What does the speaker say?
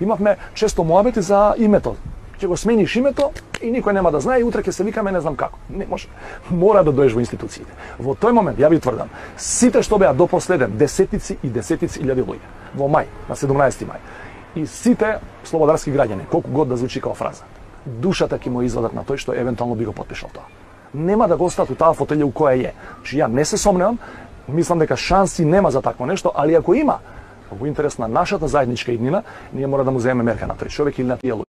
Имавме често моабети за името. Ќе го смениш името и никој нема да знае и утре ќе се викаме не знам како. Не може. Мора да доеш во институциите. Во тој момент ја ви тврдам, сите што беа до последен десетици и десетици илјади луѓе во мај, на 17 мај. И сите слободарски граѓани, колку год да звучи како фраза, душата ќе му извадат на тој што евентуално би го потпишал тоа. Нема да го остат у таа фотелја у која е. Значи ја не се сомневам, мислам дека шанси нема за такво нешто, али ако има, во интерес на нашата заедничка иднина, ние мора да му земеме мерка на тој човек или на тие.